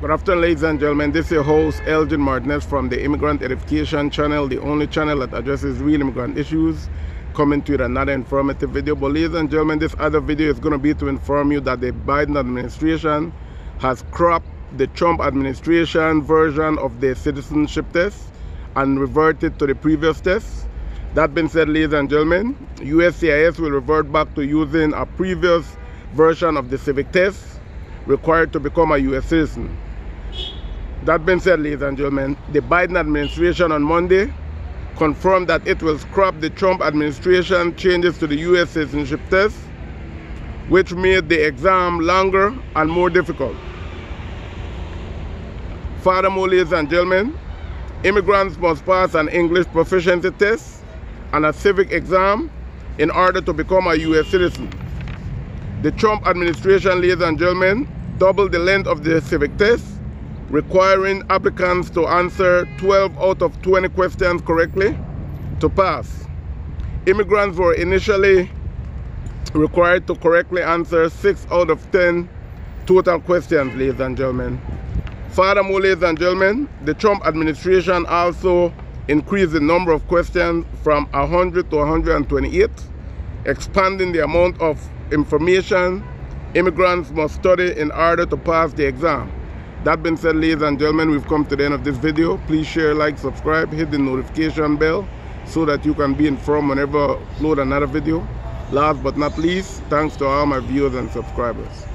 Good afternoon, ladies and gentlemen. This is your host, Elgin Martinez from the Immigrant Edification Channel, the only channel that addresses real immigrant issues. Coming to you with another informative video. But, ladies and gentlemen, this other video is going to be to inform you that the Biden administration has cropped the Trump administration version of the citizenship test and reverted to the previous test. That being said, ladies and gentlemen, USCIS will revert back to using a previous version of the civic test required to become a U.S. citizen. That being said, ladies and gentlemen, the Biden administration on Monday confirmed that it will scrap the Trump administration changes to the U.S. citizenship test, which made the exam longer and more difficult. Furthermore, ladies and gentlemen, immigrants must pass an English proficiency test and a civic exam in order to become a U.S. citizen. The Trump administration, ladies and gentlemen, doubled the length of the civic test requiring applicants to answer 12 out of 20 questions correctly to pass. Immigrants were initially required to correctly answer 6 out of 10 total questions, ladies and gentlemen. Furthermore, ladies and gentlemen, the Trump administration also increased the number of questions from 100 to 128, expanding the amount of information immigrants must study in order to pass the exam. That being said, ladies and gentlemen, we've come to the end of this video. Please share, like, subscribe, hit the notification bell so that you can be informed whenever I upload another video. Last but not least, thanks to all my viewers and subscribers.